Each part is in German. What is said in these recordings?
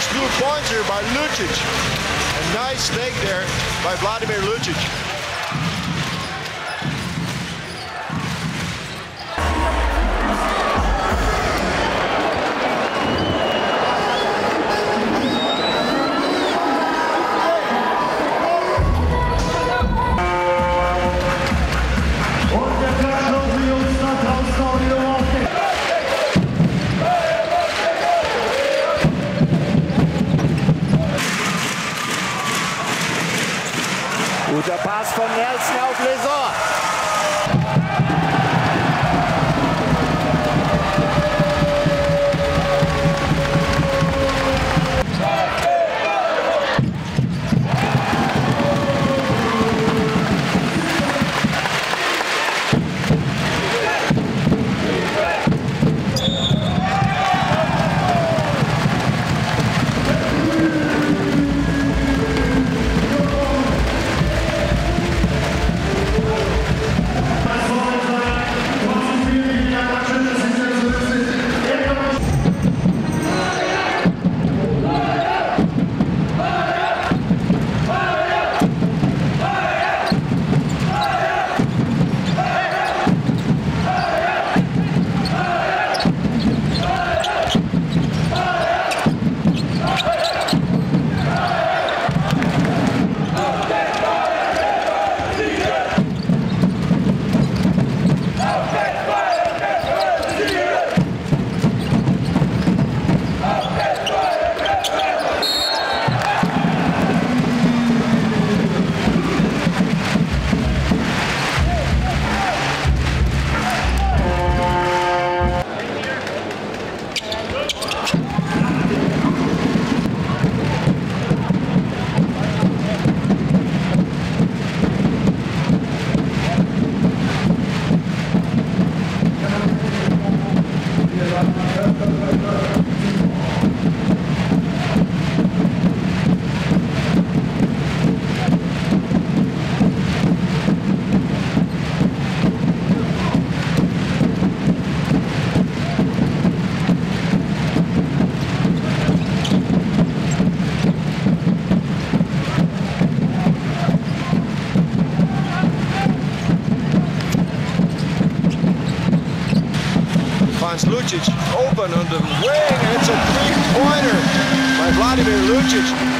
first blue points here by Lucic. A nice stake there by Vladimir Lucic. Von Nelson auf Lesor. Finds Lucic open on the wing, it's a three-pointer by Vladimir Lucic.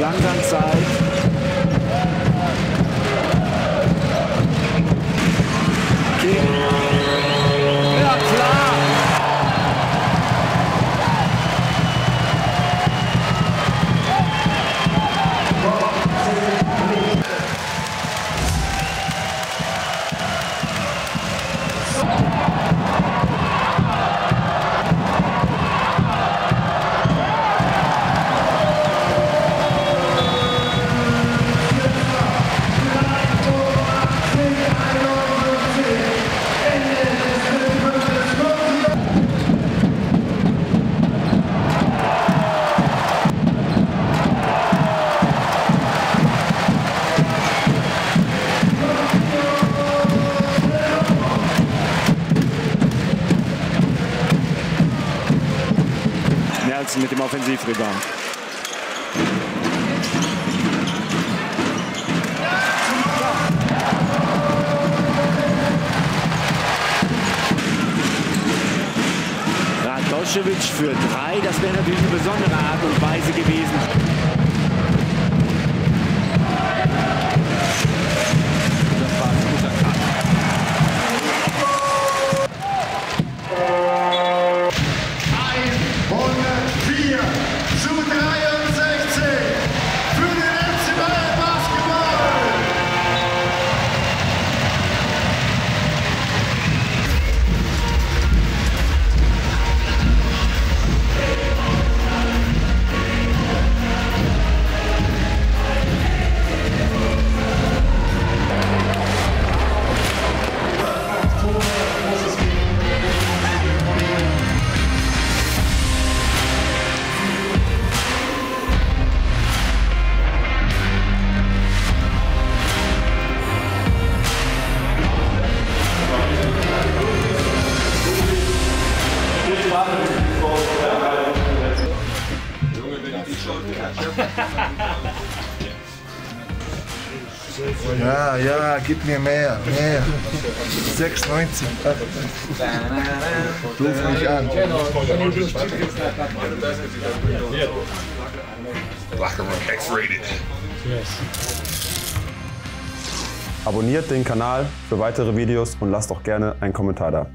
langsam Zeit. Offensivrebound. Radoschewitsch für drei, das wäre natürlich eine besondere Art und Weise gewesen. Gib mir mehr, mehr. 96. Ruf mich an. Abonniert den Kanal für weitere Videos und lasst auch gerne einen Kommentar da.